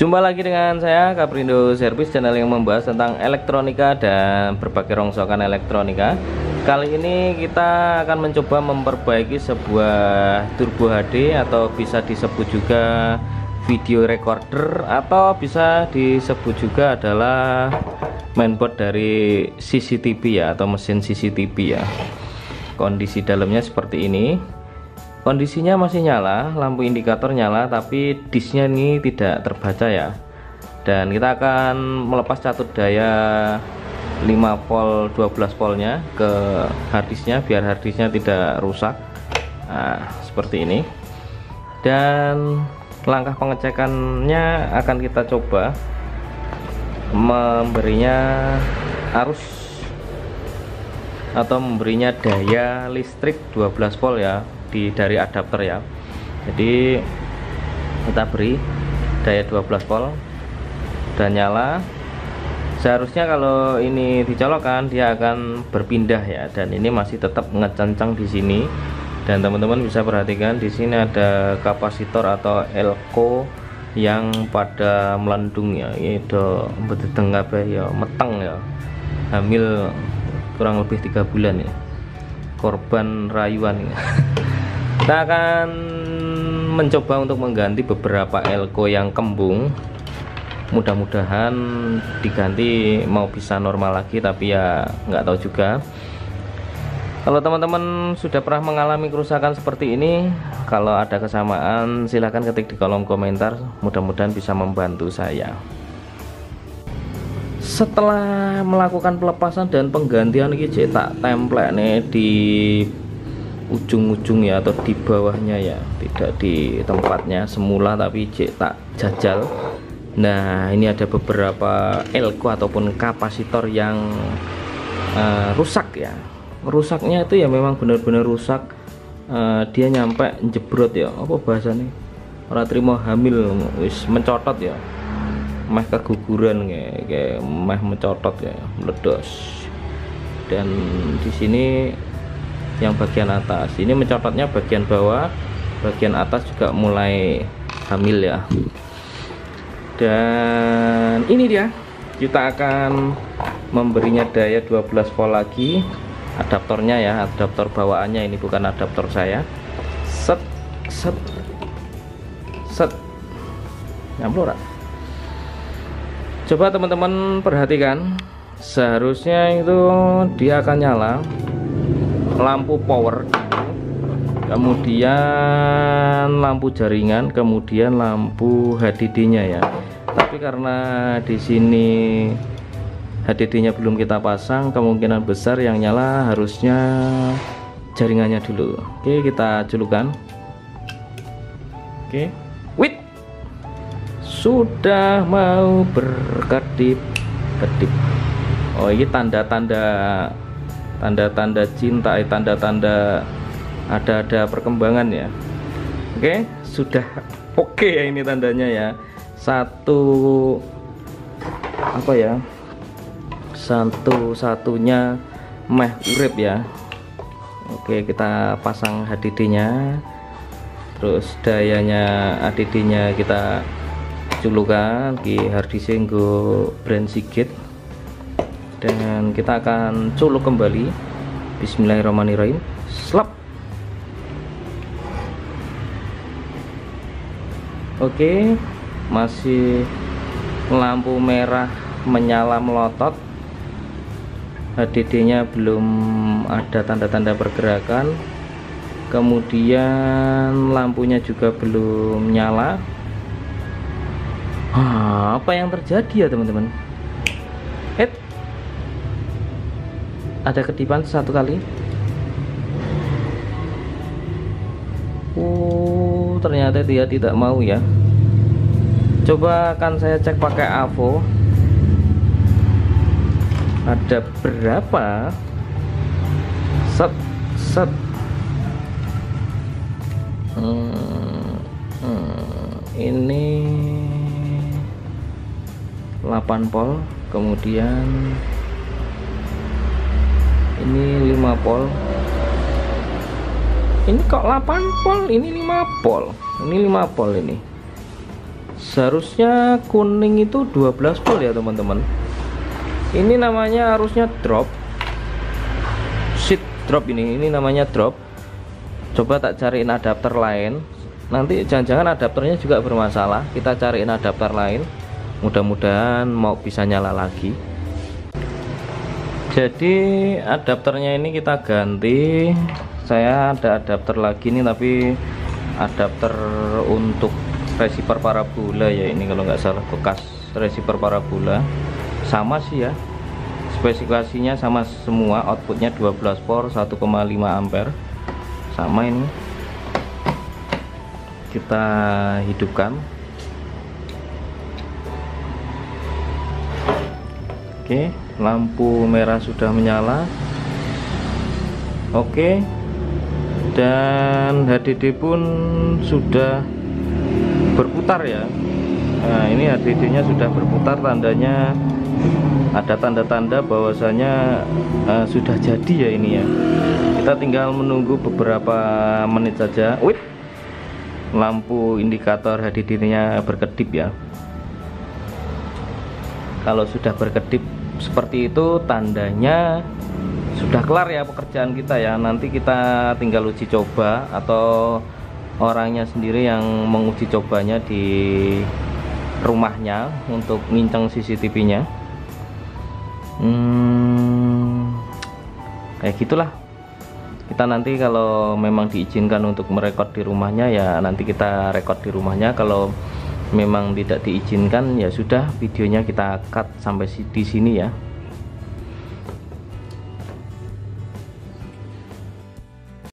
Jumpa lagi dengan saya Kaprindo Service channel yang membahas tentang elektronika dan berbagai rongsokan elektronika. Kali ini kita akan mencoba memperbaiki sebuah turbo HD atau bisa disebut juga video recorder atau bisa disebut juga adalah mainboard dari CCTV ya atau mesin CCTV ya. Kondisi dalamnya seperti ini kondisinya masih nyala lampu indikator nyala tapi disknya ini tidak terbaca ya. Dan kita akan melepas catut daya 5 volt 12 voltnya ke harddisknya biar harddisknya tidak rusak. Nah seperti ini. Dan langkah pengecekannya akan kita coba memberinya arus atau memberinya daya listrik 12 volt ya di dari adapter ya. Jadi kita beri daya 12 volt dan nyala. Seharusnya kalau ini dicolokkan dia akan berpindah ya dan ini masih tetap ngecencang di sini. Dan teman-teman bisa perhatikan di sini ada kapasitor atau elko yang pada melendung ya. Itu betul ya meteng ya. Hamil kurang lebih tiga bulan ya. Korban rayuan ya kita akan mencoba untuk mengganti beberapa elko yang kembung. Mudah-mudahan diganti mau bisa normal lagi tapi ya nggak tahu juga. Kalau teman-teman sudah pernah mengalami kerusakan seperti ini kalau ada kesamaan silahkan ketik di kolom komentar. Mudah-mudahan bisa membantu saya. Setelah melakukan pelepasan dan penggantian ini cetak template nih di ujung-ujung ya atau di bawahnya ya tidak di tempatnya semula tapi cek tak jajal. Nah ini ada beberapa elko ataupun kapasitor yang uh, rusak ya. Rusaknya itu ya memang benar-benar rusak. Uh, dia nyampe jebrot ya. Apa bahasanya? Orang terima hamil wis mencotot ya. Meh keguguran kayak, kayak meh mencotot ya meledos. Dan di sini yang bagian atas. Ini mencopotnya bagian bawah bagian atas juga mulai hamil ya. Dan ini dia kita akan memberinya daya 12 volt lagi. Adaptornya ya adaptor bawaannya ini bukan adaptor saya. Set set set. Nyamplur coba teman-teman perhatikan seharusnya itu dia akan nyala lampu power. Kemudian lampu jaringan kemudian lampu HDD nya ya. Tapi karena di sini HDD nya belum kita pasang kemungkinan besar yang nyala harusnya jaringannya dulu. Oke kita culukan oke. Wit! Sudah mau berkedip kedip oh ini tanda-tanda tanda-tanda cinta eh, tanda-tanda ada-ada perkembangan ya. Oke sudah oke ya ini tandanya ya. Satu apa ya? Satu satunya meh urip ya. Oke kita pasang HDD nya terus dayanya ADD nya kita culukan di harddisk brand Sigit dan kita akan culuk kembali. Bismillahirrahmanirrahim. Slap. Oke masih lampu merah menyala melotot. HDD nya belum ada tanda-tanda pergerakan. Kemudian lampunya juga belum nyala. Ah, apa yang terjadi ya teman-teman ada kedipan satu kali. Uh ternyata dia tidak mau ya. Coba akan saya cek pakai AVO ada berapa? Set set. Hmm, hmm, ini 8 pol kemudian ini 5 pol. Ini kok 8 pol? Ini 5 pol. Ini 5 pol ini. Seharusnya kuning itu 12 volt ya teman-teman. Ini namanya arusnya drop. Sheet drop ini. Ini namanya drop. Coba tak cariin adapter lain. Nanti jangan-jangan adapternya juga bermasalah. Kita cariin adapter lain. Mudah-mudahan mau bisa nyala lagi jadi adapternya ini kita ganti. Saya ada adapter lagi nih tapi adapter untuk receiver parabola ya ini kalau nggak salah. Bekas receiver parabola. Sama sih ya. Spesifikasinya sama semua outputnya 12 volt 1,5 ampere. Sama ini. Kita hidupkan oke lampu merah sudah menyala. Oke dan HDD pun sudah berputar ya. Nah ini HDD nya sudah berputar tandanya ada tanda-tanda bahwasanya uh, sudah jadi ya ini ya. Kita tinggal menunggu beberapa menit saja. Wih, lampu indikator HDD nya berkedip ya. Kalau sudah berkedip seperti itu tandanya sudah kelar ya pekerjaan kita ya. Nanti kita tinggal uji coba atau orangnya sendiri yang menguji cobanya di rumahnya untuk ngincang CCTV nya hmm, kayak gitulah. Kita nanti kalau memang diizinkan untuk merekod di rumahnya ya nanti kita rekod di rumahnya. Kalau memang tidak diizinkan ya sudah videonya kita cut sampai di sini ya